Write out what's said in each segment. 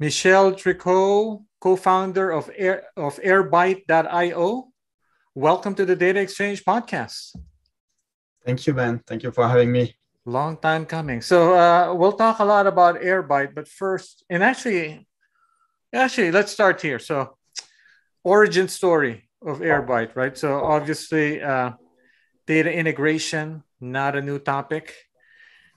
Michel Tricot, co-founder of Air, of Airbyte.io. Welcome to the Data Exchange podcast. Thank you, Ben. Thank you for having me. Long time coming. So uh, we'll talk a lot about Airbyte, but first, and actually, actually, let's start here. So, origin story of Airbyte, right? So obviously, uh, data integration, not a new topic,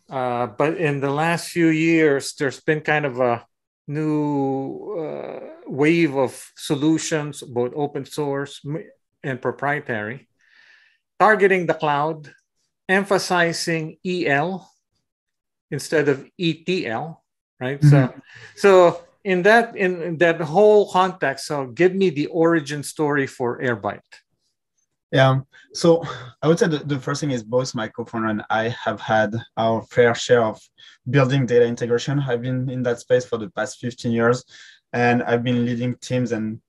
uh, but in the last few years, there's been kind of a new uh, wave of solutions, both open source and proprietary, targeting the cloud, emphasizing EL instead of ETL, right? Mm-hmm. So, so in that in that whole context, so give me the origin story for Airbyte. Yeah. So I would say the, the first thing is both my co-founder and I have had our fair share of building data integration. I've been in that space for the past 15 years, and I've been leading teams and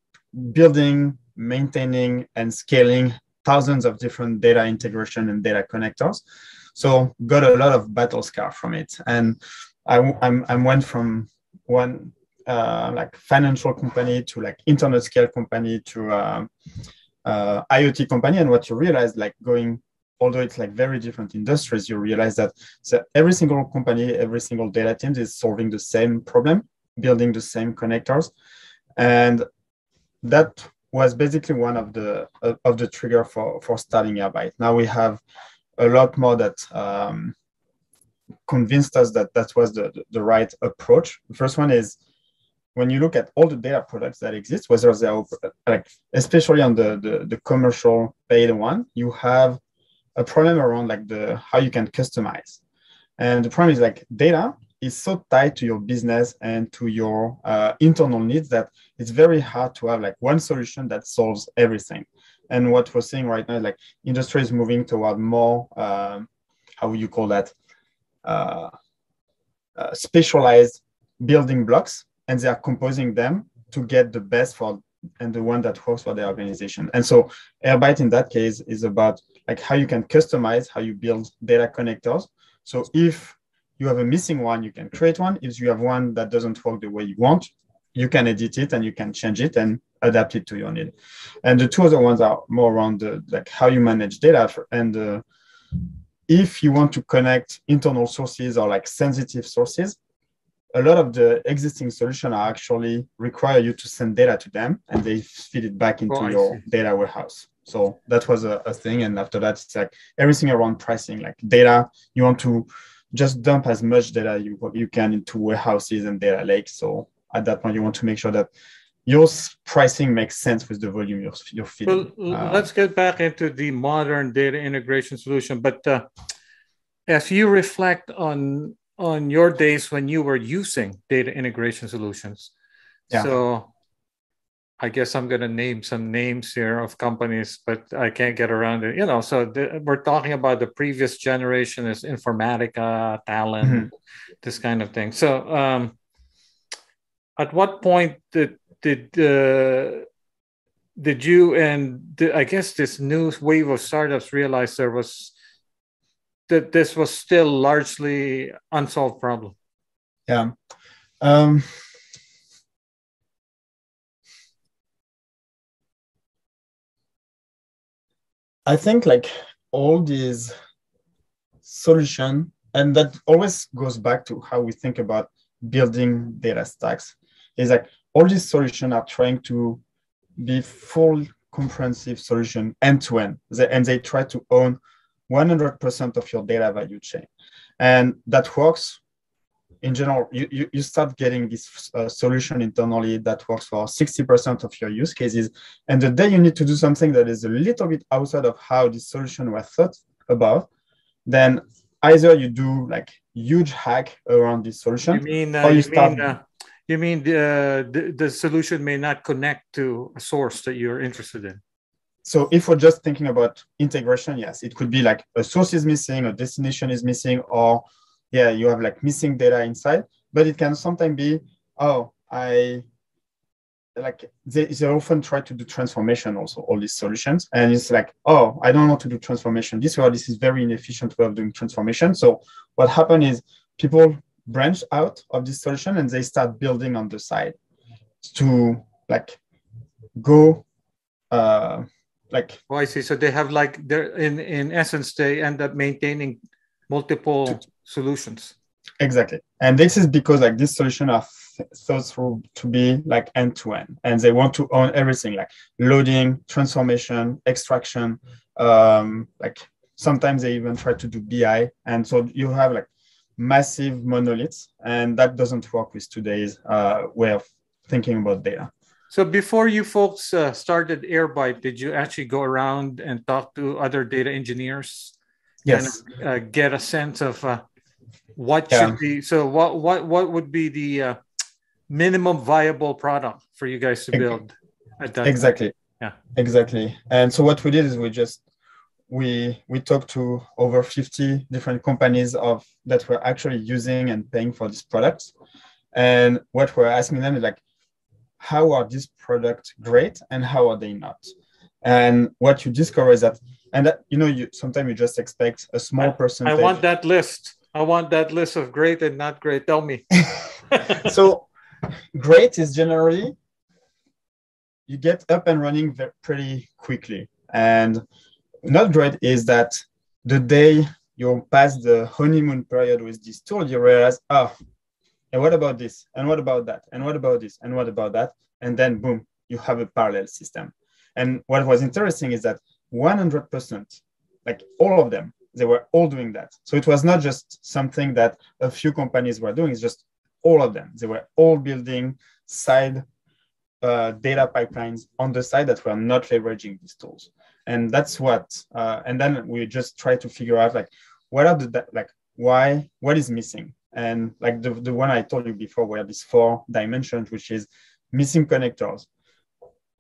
building, maintaining, and scaling thousands of different data integration and data connectors. So got a lot of battle scar from it. And I, I'm, I went from one uh, like financial company to like internet scale company to uh, uh, IoT company. And what you realize, like going, although it's like very different industries, you realize that so every single company, every single data team is solving the same problem, building the same connectors. And that was basically one of the uh, of the trigger for for starting Airbyte. Now we have a lot more that um, convinced us that that was the, the right approach. The first one is when you look at all the data products that exist, whether they're like, especially on the, the, the commercial paid one, you have a problem around like the how you can customize. And the problem is like data is so tied to your business and to your uh, internal needs that it's very hard to have like one solution that solves everything. And what we're seeing right now is like industry is moving toward more, um, how would you call that, uh, uh, specialized building blocks and they are composing them to get the best for and the one that works for the organization. And so Airbyte in that case is about like how you can customize how you build data connectors. So if you have a missing one, you can create one. If you have one that doesn't work the way you want, you can edit it and you can change it and adapt it to your need. And the two other ones are more around the like how you manage data for, and uh, if you want to connect internal sources or like sensitive sources, a lot of the existing solutions are actually require you to send data to them and they feed it back into oh, your data warehouse. So that was a, a, thing. And after that, it's like everything around pricing, like data, you want to just dump as much data you, you can into warehouses and data lakes. So at that point, you want to make sure that your pricing makes sense with the volume you're, you're feeding. Well, uh, let's get back into the modern data integration solution. But uh, as you reflect on on your days when you were using data integration solutions. Yeah. So I guess I'm going to name some names here of companies, but I can't get around it. You know, so the, we're talking about the previous generation is Informatica, Talend, mm-hmm. this kind of thing. So, um, at what point did did uh, did you and the, I guess this new wave of startups realize there was that this was still largely unsolved problem? Yeah. Um, I think like all these solution, and that always goes back to how we think about building data stacks, is like all these solutions are trying to be full comprehensive solution end to end, and they try to own 100% of your data value chain. And that works in general. You, you, you start getting this uh, solution internally that works for 60% of your use cases. And the day you need to do something that is a little bit outside of how this solution was thought about, then either you do like huge hack around this solution you mean, uh, or you, you start. Mean, uh, you mean the, the, the solution may not connect to a source that you're interested in? So if we're just thinking about integration, yes, it could be like a source is missing, a destination is missing, or yeah, you have like missing data inside. But it can sometimes be, oh, I like they, they often try to do transformation also all these solutions. And it's like oh i don't want to do transformation this way. This is very inefficient way of doing transformation. So what happened is people branch out of this solution and they start building on the side to like go uh like oh i see. So they have like they're in in essence they end up maintaining multiple to, solutions. Exactly. And this is because like this solution are thought through to be like end to end and they want to own everything like loading transformation extraction um like sometimes they even try to do bi and so you have like massive monoliths and that doesn't work with today's uh, way of thinking about data so before you folks uh, started airbyte did you actually go around and talk to other data engineers? Yes. of, uh, get a sense of uh, what yeah. should be so what what what would be the uh, minimum viable product for you guys to build at that exactly. Yeah. Exactly. And so what we did is we just we we talked to over 50 different companies of that were actually using and paying for these products and what we're asking them is like how are these products great and how are they not? And what you discover is that and that you know you sometimes you just expect a small percentage i want that list. I want that list of great and not great. Tell me. So great is generally you get up and running pretty quickly. And not great is that the day you pass the honeymoon period with this tool you realize oh and what about this? And what about that? And what about this? And what about that? And then boom you have a parallel system. And what was interesting is that 100% like all of them they were all doing that. So it was not just something that a few companies were doing. It's just all of them. They were all building side uh, data pipelines on the side that were not leveraging these tools. And that's what, uh, and then we just try to figure out like, what are the, like, why, what is missing? And like the, the one I told you before where these four dimensions, which is missing connectors,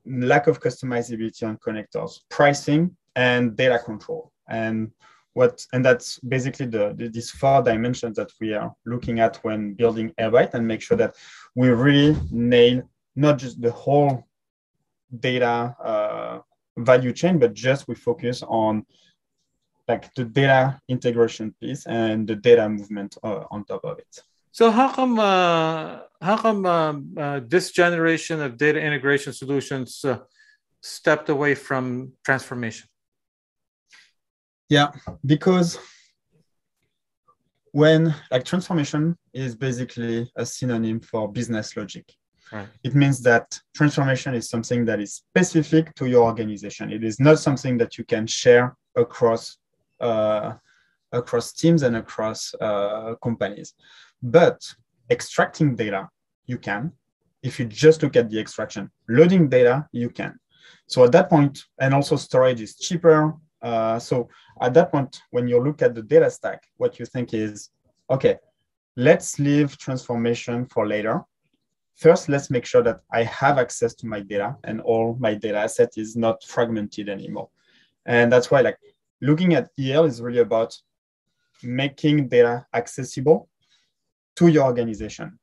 lack of customizability on connectors, pricing, and data control. And what and that's basically the, the, these four dimensions that we are looking at when building Airbyte and make sure that we really nail not just the whole data uh, value chain, but just we focus on like the data integration piece and the data movement uh, on top of it. So how come uh, how come um, uh, this generation of data integration solutions uh, stepped away from transformation? Yeah, because when like transformation is basically a synonym for business logic. Right. It means that transformation is something that is specific to your organization. It is not something that you can share across uh, across teams and across uh, companies. But extracting data, you can. If you just look at the extraction, loading data, you can. So at that point, and also storage is cheaper. Uh, so at that point, when you look at the data stack, what you think is, okay, let's leave transformation for later. First, let's make sure that I have access to my data and all my data asset is not fragmented anymore. And that's why like looking at EL is really about making data accessible to your organization.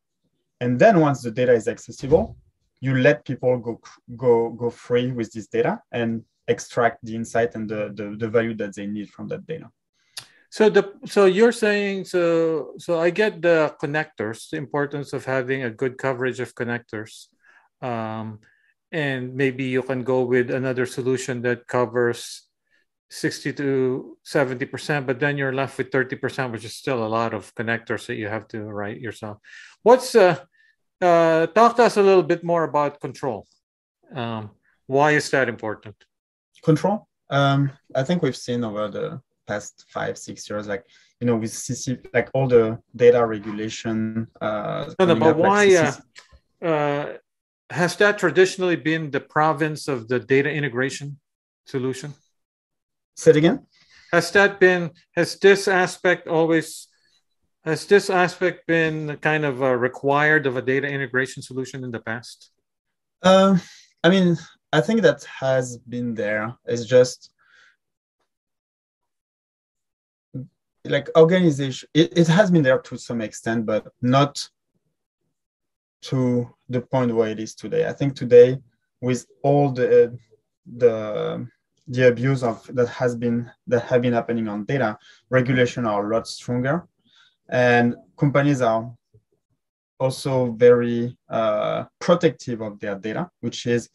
And then once the data is accessible, you let people go go go free with this data and extract the insight and the, the, the value that they need from that data. So the so you're saying so so I get the connectors, the importance of having a good coverage of connectors, um, and maybe you can go with another solution that covers sixty to seventy percent, but then you're left with thirty percent, which is still a lot of connectors that you have to write yourself. What's uh, uh talk to us a little bit more about control. Um, why is that important? control. Um, I think we've seen over the past five, six years, like you know, with CC, like all the data regulation. Uh, no, no, but why? Like uh, uh, has that traditionally been the province of the data integration solution? Say it again. Has that been? Has this aspect always? Has this aspect been kind of uh, required of a data integration solution in the past? Uh, I mean, I think that has been there. It's just like organization. It, it has been there to some extent, but not to the point where it is today. I think today, with all the the the abuse of that has been that have been happening on data, regulation are a lot stronger, and companies are also very uh, protective of their data, which is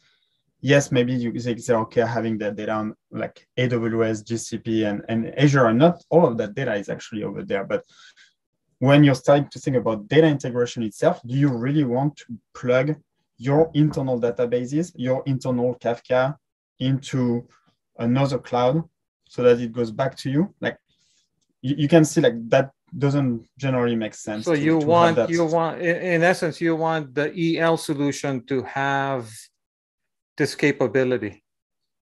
yes, maybe you say okay having that data on like AWS, GCP, and, and Azure, and not all of that data is actually over there. But when you're starting to think about data integration itself, do you really want to plug your internal databases, your internal Kafka into another cloud so that it goes back to you? Like you, you can see like that doesn't generally make sense. So to, you to want you want in essence you want the EL solution to have this capability.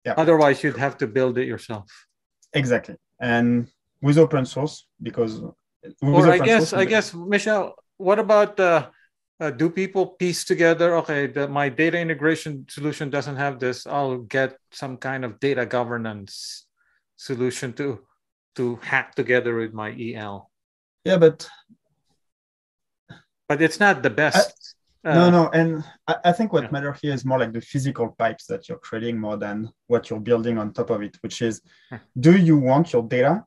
Yeah. Otherwise, you'd have to build it yourself. Exactly, and with open source because. Or I guess I guess Michel what about uh, uh, do people piece together? Okay, the, my data integration solution doesn't have this. I'll get some kind of data governance solution to to hack together with my EL. Yeah, but but it's not the best. I, uh, no, no, and I, I think what yeah. matters here is more like the physical pipes that you're creating more than what you're building on top of it. Which is, hmm. do you want your data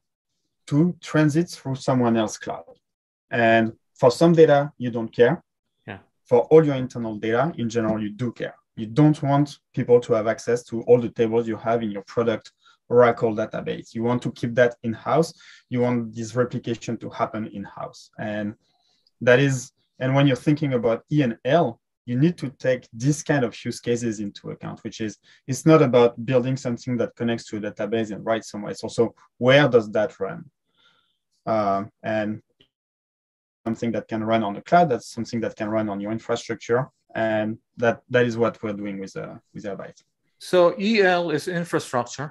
to transit through someone else's cloud? And for some data, you don't care. For all your internal data, in general, you do care. You don't want people to have access to all the tables you have in your product Oracle database. You want to keep that in house. You want this replication to happen in house. And that is, and when you're thinking about E and L, you need to take this kind of use cases into account, which is it's not about building something that connects to a database and writes somewhere. It's also where does that run? Um, and something that can run on the cloud, that's something that can run on your infrastructure. And that that is what we're doing with uh, with Airbyte. So EL is infrastructure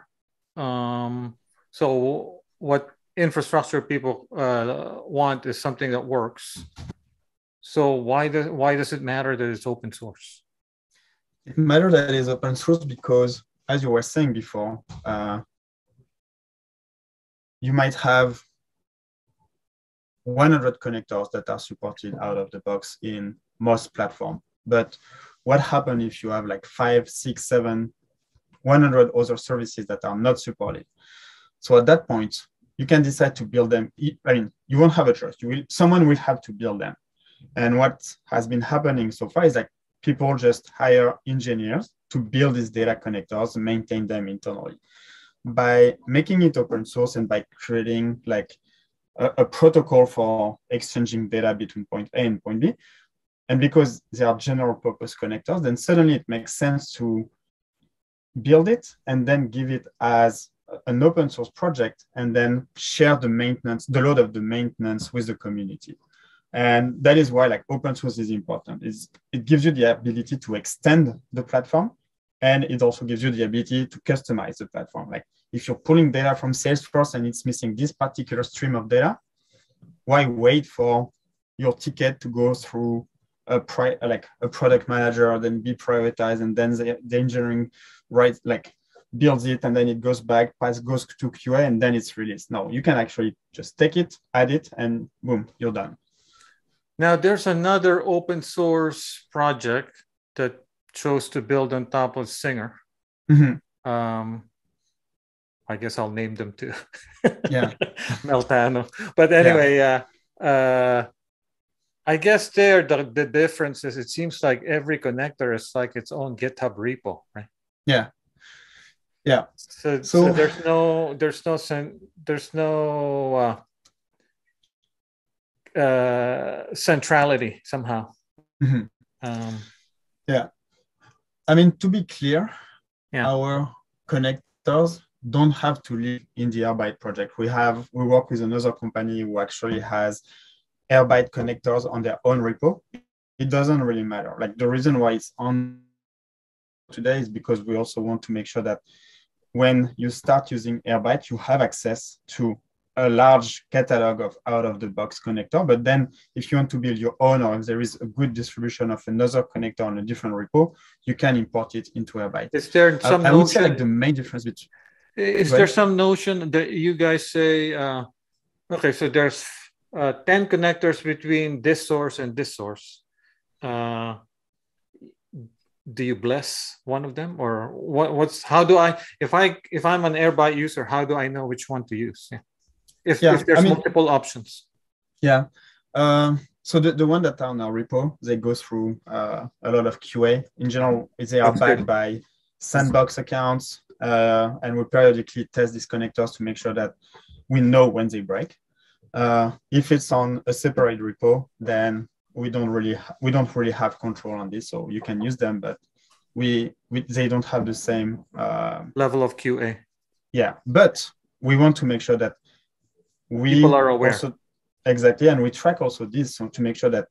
um, so what infrastructure people uh, want is something that works. So why does why does it matter that it's open source? It matters that it's open source because, as you were saying before, uh, you might have 100 connectors that are supported out of the box in most platform. But what happens if you have like five, six, seven 100 other services that are not supported. So at that point, you can decide to build them. I mean, you won't have a choice. You will, someone will have to build them. And what has been happening so far is like people just hire engineers to build these data connectors maintain them internally. By making it open source and by creating like a, a protocol for exchanging data between point A and point B, and because they are general purpose connectors, then suddenly it makes sense to build it and then give it as an open source project and then share the maintenance, the load of the maintenance with the community. And that is why like open source is important. Is it gives you the ability to extend the platform and it also gives you the ability to customize the platform. Like if you're pulling data from Salesforce and it's missing this particular stream of data, why wait for your ticket to go through a pri- like a product manager, then be prioritized, and then the, the engineering right like builds it and then it goes back, pass goes to QA, and then it's released. No, you can actually just take it, add it, and boom, you're done. Now there's another open source project that chose to build on top of Singer. Mm-hmm. Um, I guess I'll name them too. yeah, Meltano. But anyway, yeah. uh, uh, I guess there the, the difference is it seems like every connector is like its own GitHub repo, right? Yeah. Yeah. So, so, so there's no there's no there's no uh, uh, centrality somehow. Mm-hmm. Um, yeah. I mean, to be clear, yeah. our connectors don't have to live in the Airbyte project. We have we work with another company who actually has Airbyte connectors on their own repo, it doesn't really matter. Like the reason why it's on today is because we also want to make sure that when you start using Airbyte, you have access to a large catalog of out of the box connector. But then if you want to build your own, or if there is a good distribution of another connector on a different repo, you can import it into Airbyte. Is there some I, I would say like the main difference between is there some notion that you guys say uh, okay, so there's uh, 10 connectors between this source and this source. uh, do you bless one of them or what, what's how do i if i if i'm an airbyte user how do i know which one to use? Yeah. if, yeah, if there's I mean, multiple options. Yeah. Um, so the, the one that are on our repo they go through uh, a lot of qa in general they are backed by sandbox accounts uh, and we periodically test these connectors to make sure that we know when they break. Uh, if it's on a separate repo then we don't really we don't really have control on this so you can use them but we, we they don't have the same uh, level of qa yeah but we want to make sure that we people are aware. also, exactly and we track also this so to make sure that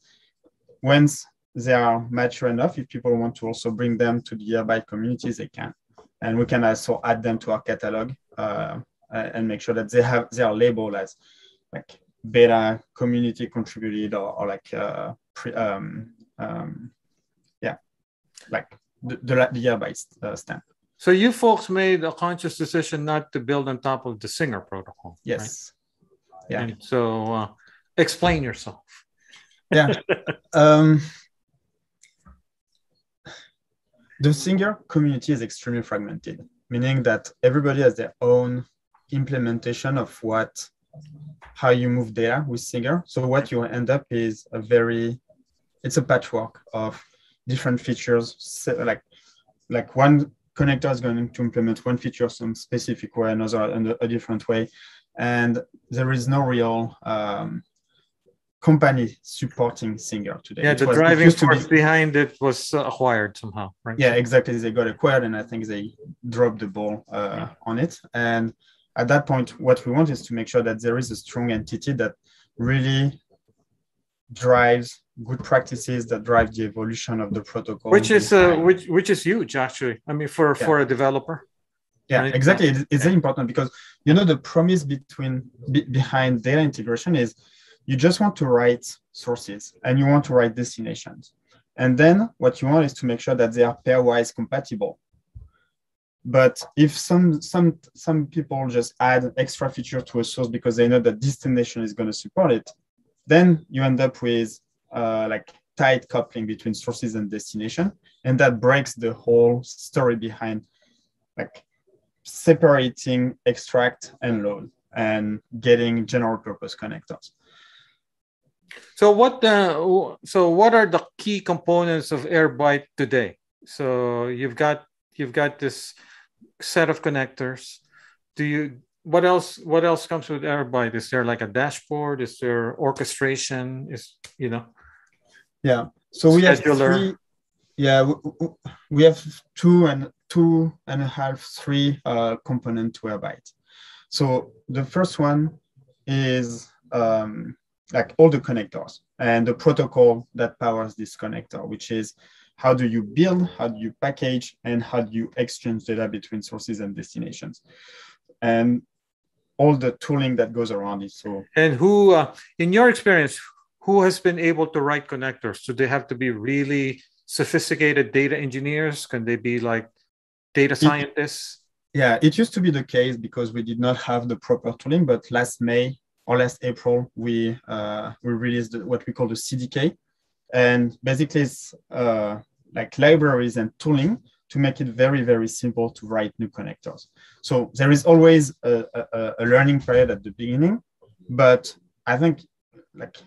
once they are mature enough if people want to also bring them to the Airbyte communities they can and we can also add them to our catalog uh, and make sure that they have they are labeled as like beta community contributed or, or like uh, pre, um, um, yeah, like the, the, the Airbyte uh, stamp. So you folks made a conscious decision not to build on top of the Singer protocol. Yes. Right? Yeah. And so uh, explain yourself. yeah. um, the Singer community is extremely fragmented, meaning that everybody has their own implementation of what how you move data with Singer. So what you end up is a very, it's a patchwork of different features. Like, like one connector is going to implement one feature some specific way, another in a different way, and there is no real um, company supporting Singer today. Yeah, it the was, driving force be, behind it was acquired somehow, right? Yeah, exactly. They got acquired, and I think they dropped the ball uh, on it. And at that point, what we want is to make sure that there is a strong entity that really drives good practices that drive the evolution of the protocol which is uh, which which is huge actually i mean for yeah. for a developer yeah right? exactly it's, it's important because you know the promise between be, behind data integration is you just want to write sources and you want to write destinations. And then what you want is to make sure that they are pairwise compatible. But if some some some people just add extra feature to a source because they know that destination is going to support it, then you end up with uh, like tight coupling between sources and destination, and that breaks the whole story behind like separating extract and load and getting general purpose connectors. So what the so what are the key components of Airbyte today? So you've got you've got this set of connectors. Do you what else what else comes with airbyte? Is there like a dashboard? Is there orchestration? Is you know? Yeah. So we have three yeah we, we have two and two and a half three uh, component to airbyte. So the first one is um, like all the connectors and the protocol that powers this connector which is how do you build, how do you package, and how do you exchange data between sources and destinations? And all the tooling that goes around it. So, and who, uh, in your experience, who has been able to write connectors? Do they have to be really sophisticated data engineers? Can they be like data scientists? It, yeah, it used to be the case because we did not have the proper tooling. But last May or last April, we uh, we released what we call the CDK, and basically it's uh, like libraries and tooling to make it very, very simple to write new connectors. So there is always a, a, a learning period at the beginning, but I think like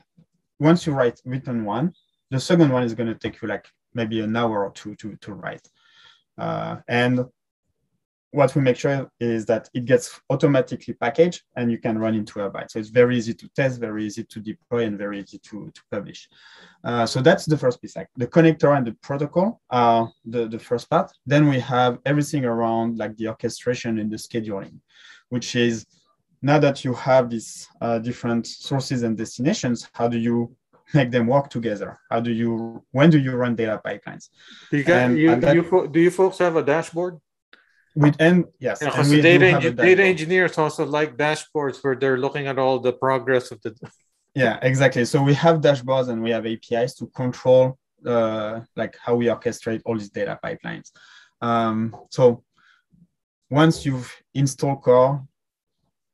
once you write written one, the second one is going to take you like maybe an hour or two to, to write. Uh, and what we make sure is that it gets automatically packaged and you can run into Airbyte. So it's very easy to test, very easy to deploy, and very easy to, to publish. Uh, so that's the first piece. Like the connector and the protocol are the, the first part. Then we have everything around like the orchestration and the scheduling, which is now that you have these uh, different sources and destinations, how do you make them work together? How do you, when do you run data pipelines? Do you, get, you, that, you, do you folks have a dashboard? With and yes. Yeah, and we data, data engineers also like dashboards where they're looking at all the progress of the yeah exactly. So we have dashboards and we have apis to control uh, like how we orchestrate all these data pipelines. Um, so once you've installed core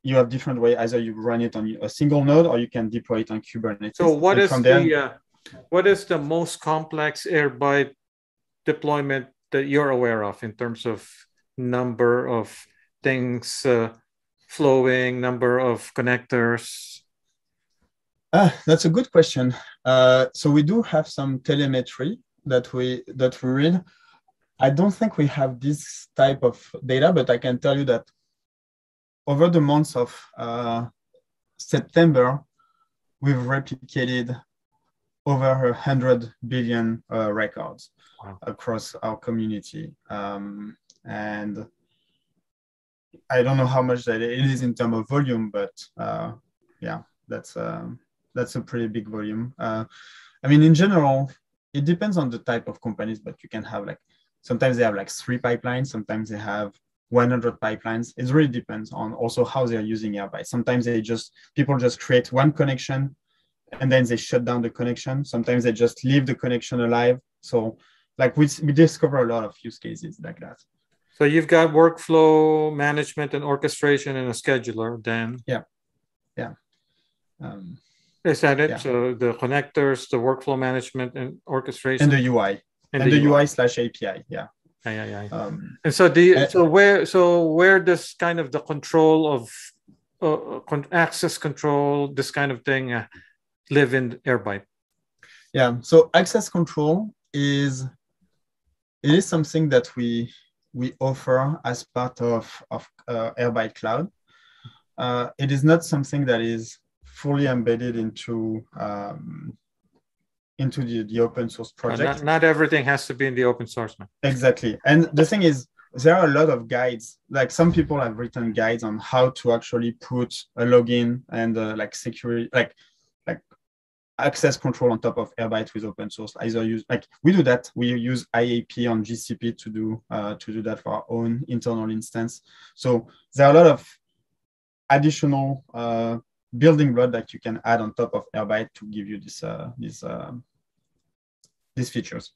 you have different way either you run it on a single node or you can deploy it on kubernetes. So what is the uh, what is the most complex Airbyte deployment that you're aware of in terms of number of things uh, flowing, number of connectors? Uh, that's a good question. Uh, so we do have some telemetry that we that we read. I don't think we have this type of data, but I can tell you that over the months of uh, September, we've replicated over a hundred billion uh, records wow. across our community, um, and I don't know how much that it is in terms of volume, but uh, yeah, that's um, that's a pretty big volume. Uh, I mean, in general, it depends on the type of companies, but you can have like sometimes they have like three pipelines, sometimes they have 100 pipelines. It really depends on also how they're using Airbyte. Sometimes they just people just create one connection and then they shut down the connection. Sometimes they just leave the connection alive. So like we, we discover a lot of use cases like that. So you've got workflow management and orchestration and a scheduler then. Yeah. Yeah. Um, Is that it? Yeah. So the connectors, the workflow management and orchestration. And the UI. And, and the, the UI. Slash API. Yeah. Yeah, yeah, yeah. Um, and so the uh, so where so where does kind of the control of uh, con- access control this kind of thing uh, live in Airbyte? Yeah, so access control is it is something that we we offer as part of of uh, Airbyte Cloud. Uh, it is not something that is fully embedded into um, into the, the open source project. Not, not everything has to be in the open source, man. Exactly. And the thing is, there are a lot of guides. Like some people have written guides on how to actually put a login and uh, like security, like like access control on top of Airbyte with open source. Either use like we do that. We use IAP on GCP to do uh, to do that for our own internal instance. So there are a lot of additional uh, building block that you can add on top of Airbyte to give you this uh, this uh, these features.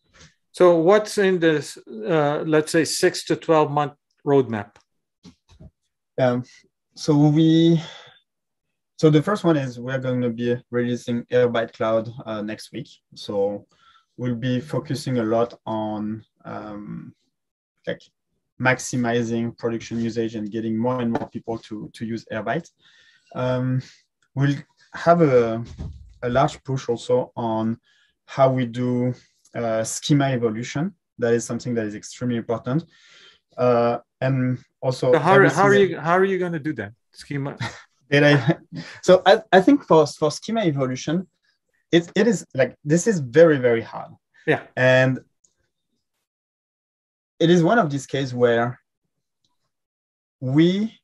So what's in this, uh, let's say six to 12 month roadmap? Um, so we, so the first one is we're going to be releasing Airbyte Cloud uh, next week. So we'll be focusing a lot on um, like maximizing production usage and getting more and more people to, to use Airbyte. Um, we'll have a, a large push also on how we do uh, schema evolution. That is something that is extremely important. Uh, and also, so how, how are you how are you going to do that schema? I, so I, I think for for schema evolution, it, it is like this is very very hard. Yeah, and it is one of these cases where we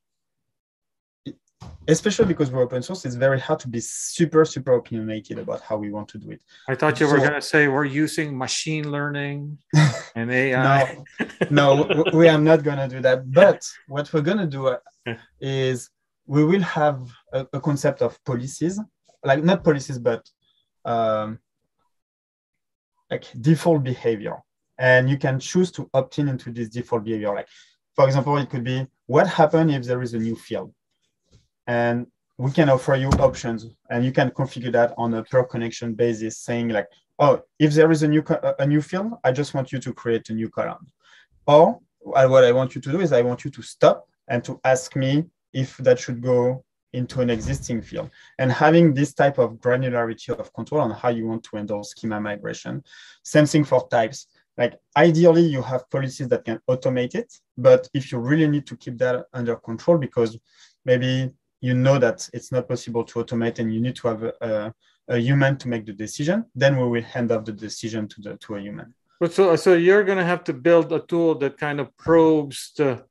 especially because we're open source, it's very hard to be super, super opinionated about how we want to do it. I thought you so, were going to say we're using machine learning and AI. no, no, we are not going to do that. But what we're going to do uh, is we will have a, a, concept of policies, like not policies, but um, like default behavior. And you can choose to opt in into this default behavior. Like, for example, it could be what happens if there is a new field and we can offer you options and you can configure that on a per connection basis saying like oh if there is a new a new field i just want you to create a new column or what i want you to do is i want you to stop and to ask me if that should go into an existing field and having this type of granularity of control on how you want to handle schema migration same thing for types like ideally you have policies that can automate it but if you really need to keep that under control because maybe you know that it's not possible to automate and you need to have a, a, a human to make the decision, then we will hand off the decision to the to a human. But so so you're going to have to build a tool that kind of probes the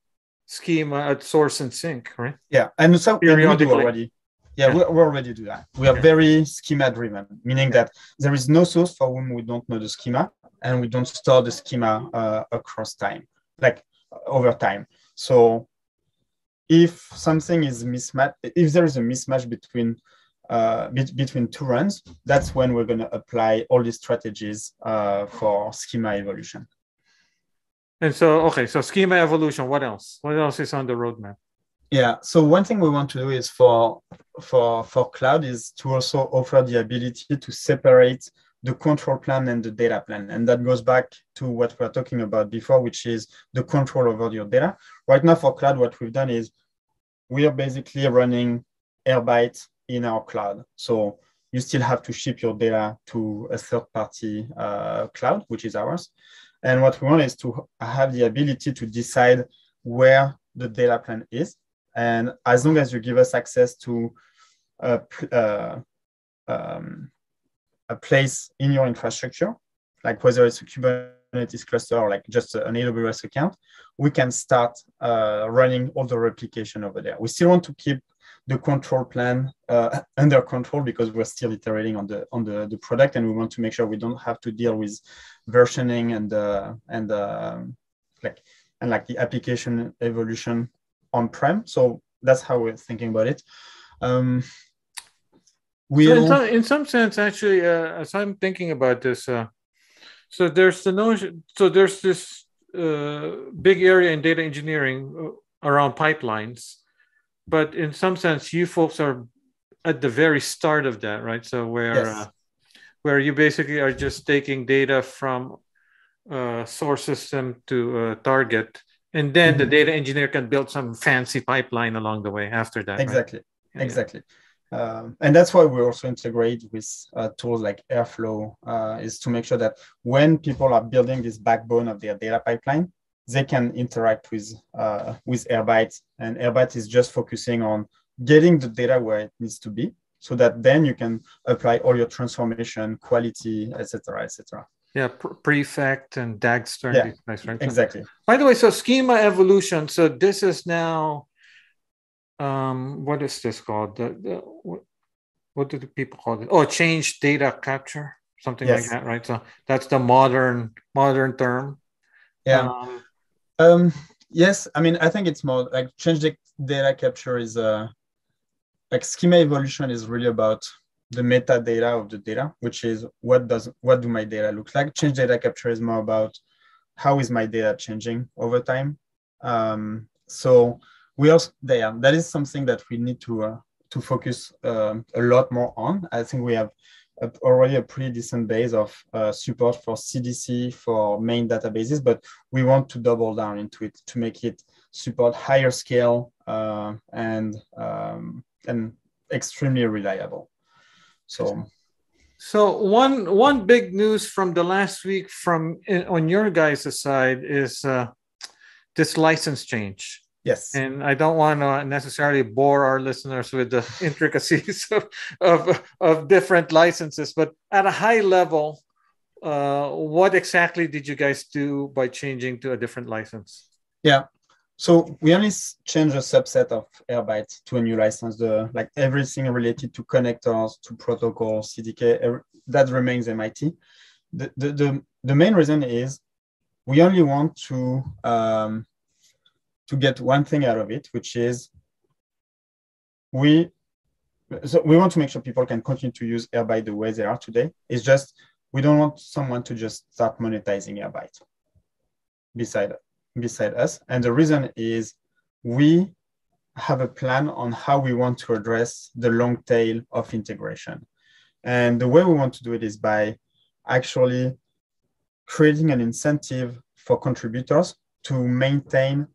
schema at source and sync, right? Yeah, and so we do already. Yeah, yeah. We, we already do that. We are very schema driven, meaning that there is no source for whom we don't know the schema, and we don't store the schema uh, across time, like over time. So if something is mismatch, if there is a mismatch between uh, be between two runs, that's when we're going to apply all these strategies uh, for schema evolution. And so, okay, so schema evolution. What else? What else is on the roadmap? Yeah. So one thing we want to do is for for for cloud is to also offer the ability to separate the control plan and the data plan. And that goes back to what we were talking about before, which is the control over your data. Right now for cloud, what we've done is we are basically running Airbyte in our cloud. So you still have to ship your data to a third party uh, cloud, which is ours. And what we want is to have the ability to decide where the data plan is and as long as you give us access to a, uh, um, a place in your infrastructure, like whether it's a Kubernetes cluster or like just an AWS account, we can start uh, running all the replication over there. We still want to keep the control plan uh, under control because we're still iterating on the on the, the product and we want to make sure we don't have to deal with versioning and uh, and uh, like and like the application evolution on-prem. So that's how we're thinking about it. Um, we so in, some, in some sense, actually, uh, as I'm thinking about this, uh, so there's the notion. So there's this uh, big area in data engineering uh, around pipelines, but in some sense, you folks are at the very start of that, right? So where yes. Uh, where you basically are just taking data from uh, source system to target and then mm-hmm. the data engineer can build some fancy pipeline along the way after that exactly right? exactly um, and that's why we also integrate with uh, tools like airflow uh, is to make sure that when people are building this backbone of their data pipeline they can interact with uh, with airbyte and airbyte is just focusing on getting the data where it needs to be so that then you can apply all your transformation quality etc etc yeah, Prefect and Dagster. Yeah, nice, right? exactly. By the way, so schema evolution. So this is now, um, what is this called? The, the, what, what do the people call it? Oh, change data capture, something yes. like that, right? So that's the modern modern term. Yeah. Um, um, yes, I mean, I think it's more like change data capture is uh, like schema evolution is really about the metadata of the data, which is what does what do my data look like. Change data capture is more about how is my data changing over time. Um, so we also there that is something that we need to uh, to focus uh, a lot more on. I think we have a, already a pretty decent base of uh, support for CDC for main databases, but we want to double down into it to make it support higher scale uh, and um, and extremely reliable. So, so one one big news from the last week from on your guys' side is uh, this license change. Yes. And I don't want to necessarily bore our listeners with the intricacies of, of, of different licenses, but at a high level, uh, what exactly did you guys do by changing to a different license? Yeah. So we only changed a subset of Airbyte to a new license. The like everything related to connectors, to protocol, CDK, every, that remains MIT. The, the, the, the, main reason is we only want to um, to get one thing out of it, which is we so we want to make sure people can continue to use Airbyte the way they are today. It's just we don't want someone to just start monetizing Airbyte beside beside us. And the reason is we have a plan on how we want to address the long tail of integration. And the way we want to do it is by actually creating an incentive for contributors to maintain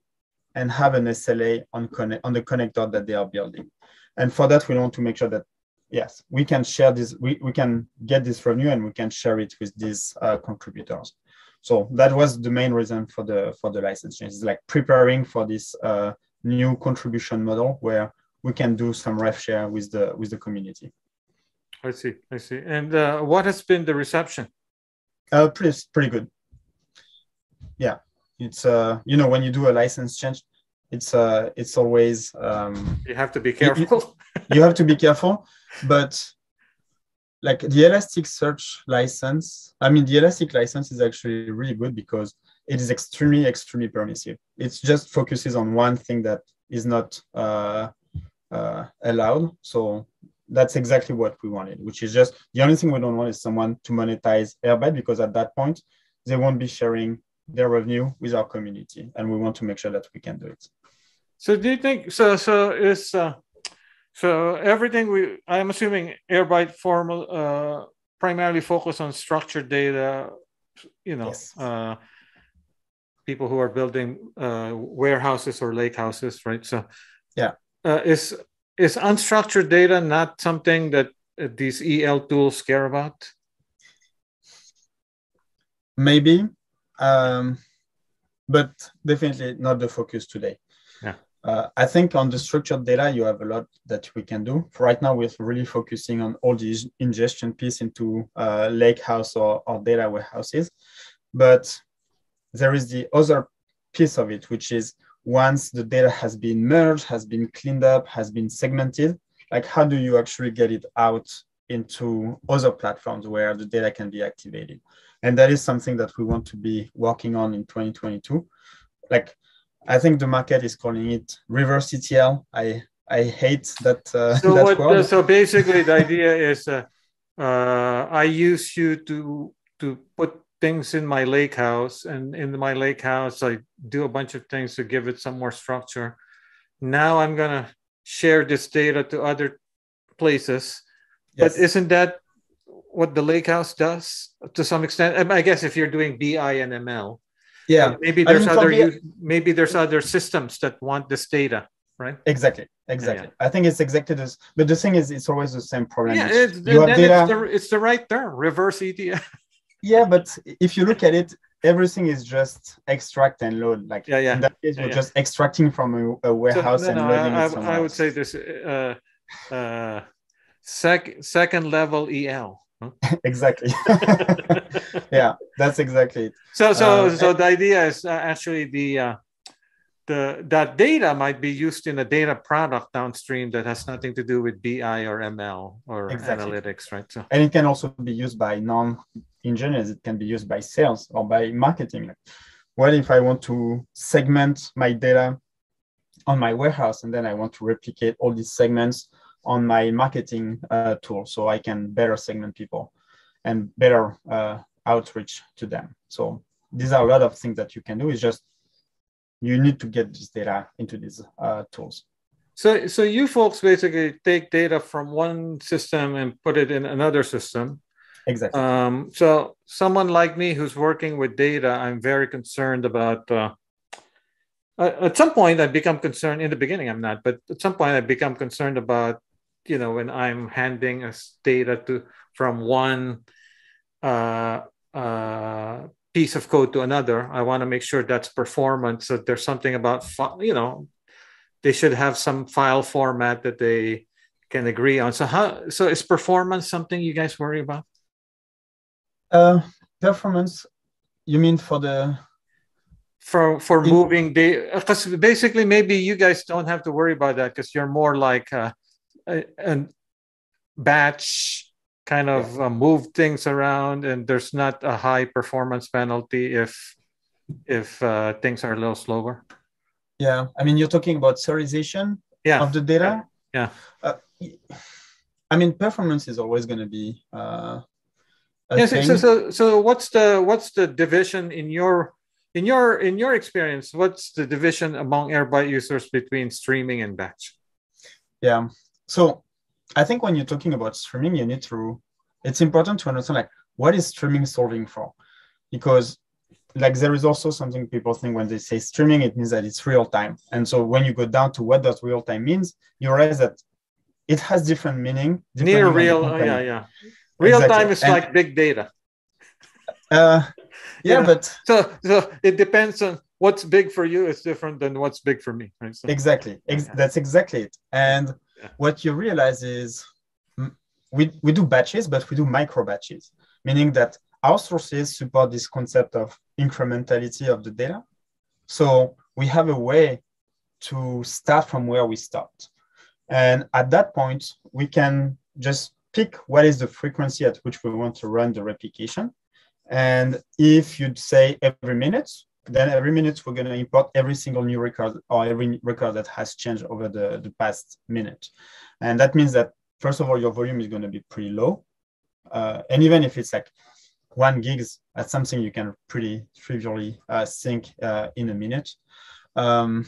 and have an SLA on, connect, on the connector that they are building. And for that, we want to make sure that, yes, we can share this, we, we can get this revenue and we can share it with these uh, contributors. So that was the main reason for the for the license change. It's like preparing for this uh, new contribution model where we can do some rev share with the with the community. I see, I see. And uh, what has been the reception? Uh, pretty pretty good. Yeah, it's uh you know when you do a license change, it's uh it's always um you have to be careful. you, you have to be careful, but like the Elasticsearch license, I mean, the Elastic license is actually really good because it is extremely, extremely permissive. It just focuses on one thing that is not uh, uh, allowed. So that's exactly what we wanted, which is just the only thing we don't want is someone to monetize Airbyte because at that point, they won't be sharing their revenue with our community. And we want to make sure that we can do it. So do you think so? So is uh, so everything we? I'm assuming Airbyte formal uh, primarily focus on structured data. You know, yes. uh, people who are building uh, warehouses or lake houses, right? So yeah, uh, is is unstructured data not something that uh, these EL tools care about? Maybe, um, but definitely not the focus today. Uh, I think on the structured data, you have a lot that we can do. For right now, we're really focusing on all the ingestion piece into uh, lake house or, or data warehouses. But there is the other piece of it, which is once the data has been merged, has been cleaned up, has been segmented, like how do you actually get it out into other platforms where the data can be activated? And that is something that we want to be working on in 2022. Like, I think the market is calling it reverse ETL. I I hate that. Uh, so that what? Word. So basically, the idea is, uh, uh, I use you to to put things in my lake house, and in my lake house, I do a bunch of things to give it some more structure. Now I'm gonna share this data to other places. Yes. But isn't that what the lakehouse does to some extent? I guess if you're doing BI and ML, yeah, maybe there's I mean, other the, maybe there's other systems that want this data, right? Exactly, exactly. Yeah, yeah. I think it's exactly this. But the thing is, it's always the same problem. Yeah, it's, you have data. It's the, it's the right term, reverse ETL. yeah, but if you look at it, everything is just extract and load. Like yeah, yeah. in that case, we're yeah, just extracting from a, a warehouse so, no, and loading I, it I, I would say this uh, uh, sec, second level EL. Huh? exactly. yeah, that's exactly it. So, so, uh, so the idea is uh, actually the uh, the that data might be used in a data product downstream that has nothing to do with BI or ML or exactly. analytics, right? So, and it can also be used by non engineers, it can be used by sales or by marketing. Well, if I want to segment my data on my warehouse and then I want to replicate all these segments on my marketing uh, tool so I can better segment people and better uh, outreach to them. So these are a lot of things that you can do. It's just you need to get this data into these uh, tools. So, so you folks basically take data from one system and put it in another system, Exactly. Um, so someone like me who's working with data, I'm very concerned about. Uh, at some point, I become concerned. In the beginning, I'm not, but at some point, I become concerned about, you know, when I'm handing us data to from one uh, uh, piece of code to another. I want to make sure that's performance. So there's something about, you know, they should have some file format that they can agree on. So how? So is performance something you guys worry about? Uh, performance, you mean for the for for moving the because basically maybe you guys don't have to worry about that because you're more like a, a, a batch kind of yeah. uh, move things around and there's not a high performance penalty if if uh, things are a little slower yeah i mean you're talking about serialization yeah. of the data yeah, yeah. Uh, i mean performance is always going to be uh, yes so, so so what's the what's the division in your in your in your experience what's the division among airbyte users between streaming and batch yeah so i think when you're talking about streaming you need to it's important to understand like what is streaming solving for because like there is also something people think when they say streaming it means that it's real time and so when you go down to what does real time means you realize that it has different meaning near real oh, yeah yeah Real exactly. time is and, like big data. Uh, yeah, but so so it depends on what's big for you is different than what's big for me. Right? So, exactly, Ex- that's exactly it. And yeah. What you realize is we we do batches, but we do micro batches, meaning that our sources support this concept of incrementality of the data. So we have a way to start from where we start. And at that point, we can just pick what is the frequency at which we want to run the replication. And if you'd say every minute, then every minute we're going to import every single new record or every record that has changed over the, the past minute. And that means that, first of all, your volume is going to be pretty low. Uh, and even if it's like one gigs, that's something you can pretty trivially uh, sync uh, in a minute. Um,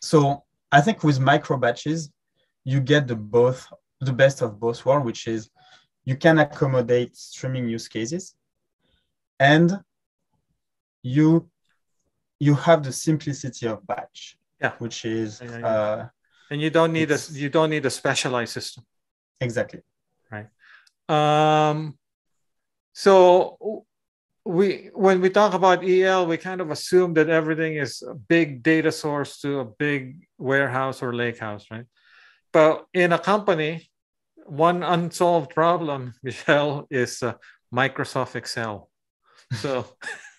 so I think with micro batches, you get the both the best of both worlds, which is you can accommodate streaming use cases and you you have the simplicity of batch yeah. which is yeah, yeah. Uh, and you don't need a you don't need a specialized system. Exactly. Right. Um so we when we talk about el we kind of assume that everything is a big data source to a big warehouse or lake house right? But in a company one unsolved problem Michel, is uh, microsoft excel. So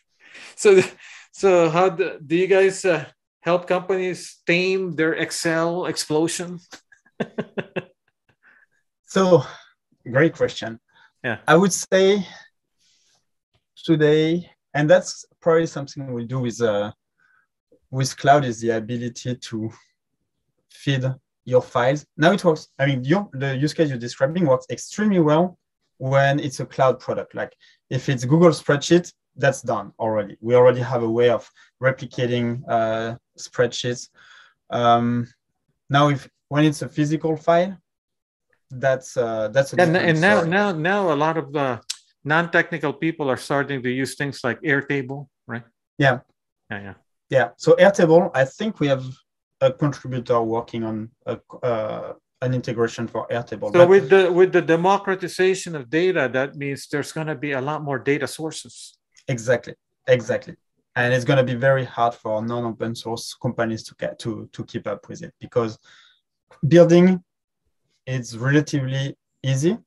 so so how do, do you guys uh, help companies tame their excel explosion? So great question. Yeah. I would say today and that's probably something we do with uh, with cloud is the ability to feed your files. Now it works. I mean your, the use case you're describing works extremely well when it's a cloud product. Like if it's google spreadsheet that's done already. We already have a way of replicating uh, spreadsheets. Um, now if when it's a physical file that's uh, that's a and, and now now now a lot of the non-technical people are starting to use things like airtable right? Yeah. Yeah yeah. Yeah. So airtable i think we have a contributor working on a, uh, an integration for airtable so but, with the with the democratization of data that means there's going to be a lot more data sources exactly. Exactly. And it's going to be very hard for non-open source companies to get to to keep up with it because building it's relatively easy.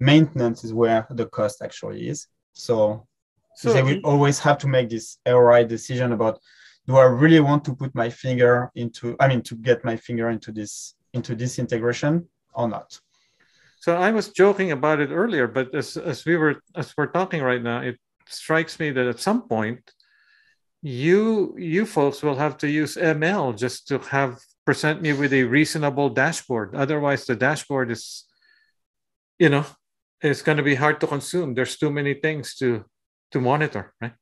Maintenance is where the cost actually is. So, so they will always have to make this right decision about do i really want to put my finger into i mean to get my finger into this into this integration or not? So i was joking about it earlier but as, as we were as we're talking right now it strikes me that at some point you you folks will have to use ml just to have present me with a reasonable dashboard. Otherwise the dashboard is you know it's going to be hard to consume. There's too many things to to monitor right?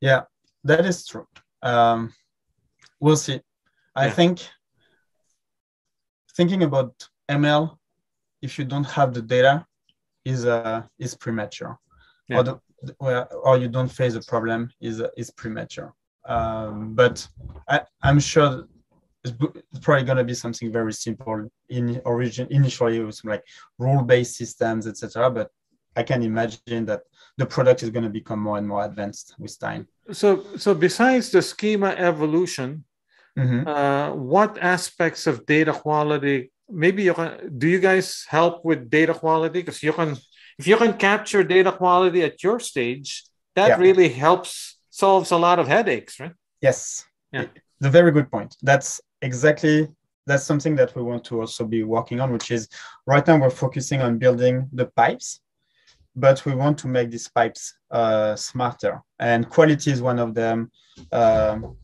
Yeah that is true. Um we'll see. I yeah. think thinking about ml if you don't have the data is uh is premature. Yeah. or the, or you don't face a problem is is premature. Um but i i'm sure it's probably going to be something very simple in origin initially with like rule-based systems etc but i can imagine that the product is going to become more and more advanced with time. So so besides the schema evolution mm-hmm. uh, what aspects of data quality maybe you can do you guys help with data quality? Because you can if you can capture data quality at your stage that yeah. really helps solves a lot of headaches right yes yeah. the very good point that's exactly that's something that we want to also be working on, which is right now we're focusing on building the pipes, but we want to make these pipes uh, smarter. And quality is one of them. Um,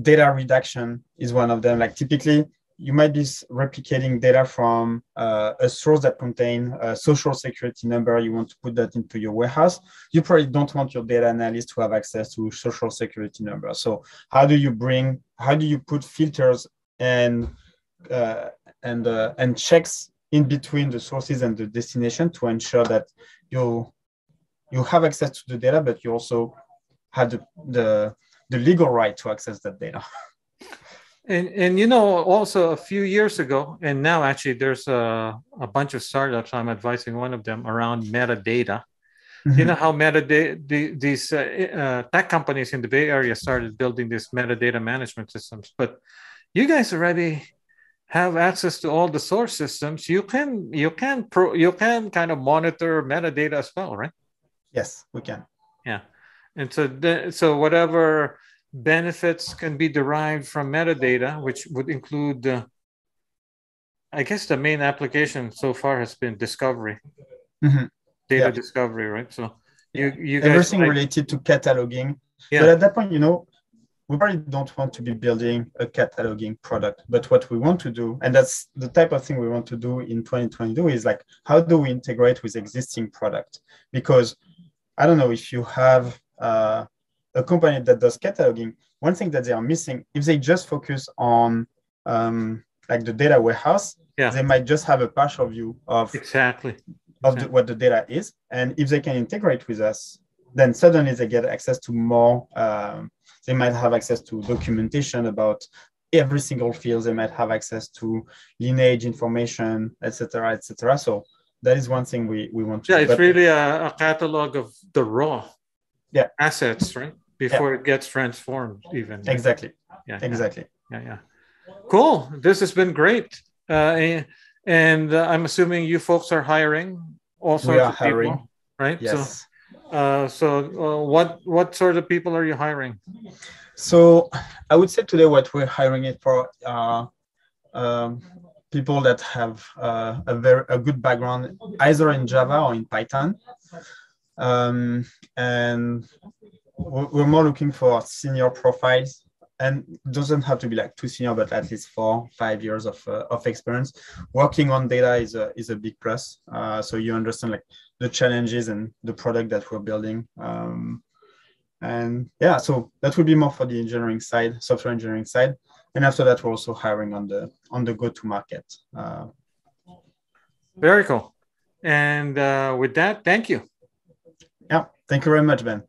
data reduction is one of them. Like typically, you might be replicating data from uh, a source that contain a social security number. You want to put that into your warehouse. You probably don't want your data analyst to have access to social security number. So how do you bring, how do you put filters and uh, and uh, and checks in between the sources and the destination to ensure that you you have access to the data, but you also have the the, the legal right to access that data. And, and you know, also a few years ago, and now actually there's a, a bunch of startups, I'm advising one of them around metadata. Mm-hmm. You know how metadata, the, these uh, uh, tech companies in the Bay Area started building these metadata management systems, but you guys already have access to all the source systems. You can you can pro, you can kind of monitor metadata as well, right? Yes, we can. Yeah, and so the, so whatever benefits can be derived from metadata, which would include, uh, I guess, the main application so far has been discovery, mm-hmm. data yeah. discovery, right? So you you everything like, related to cataloging. Yeah. But at that point, you know, we probably don't want to be building a cataloging product. But what we want to do, and that's the type of thing we want to do in 2022, is like how do we integrate with existing product? Because I don't know if you have. Uh, a company that does cataloging, one thing that they are missing, if they just focus on um, like the data warehouse, Yeah. they might just have a partial view of Exactly. of the, what the data is. And if they can integrate with us, then suddenly they get access to more. Um, they might have access to documentation about every single field. They might have access to lineage information, etc., etc. So that is one thing we, we want to. Yeah, do. it's But- really a, a catalog of the raw Yeah. assets, right? Before it gets transformed, even. exactly, Yeah. exactly. Yeah. Yeah. Cool. This has been great. Uh, and uh, I'm assuming you folks are hiring all sorts are of people, right? Yes. So, uh, so uh, what what sort of people are you hiring? So I would say today what we're hiring it for are um, people that have uh, a very a good background either in Java or in Python, um, and we're more looking for senior profiles. And doesn't have to be like too senior, but at least four, five years of, uh, of experience. Working on data is a is a big plus. Uh, so you understand like the challenges and the product that we're building. Um, and yeah, so that would be more for the engineering side, software engineering side. And after that, we're also hiring on the on the go-to-market. Uh, Very cool. And uh, with that, thank you. Yeah, thank you very much, Ben.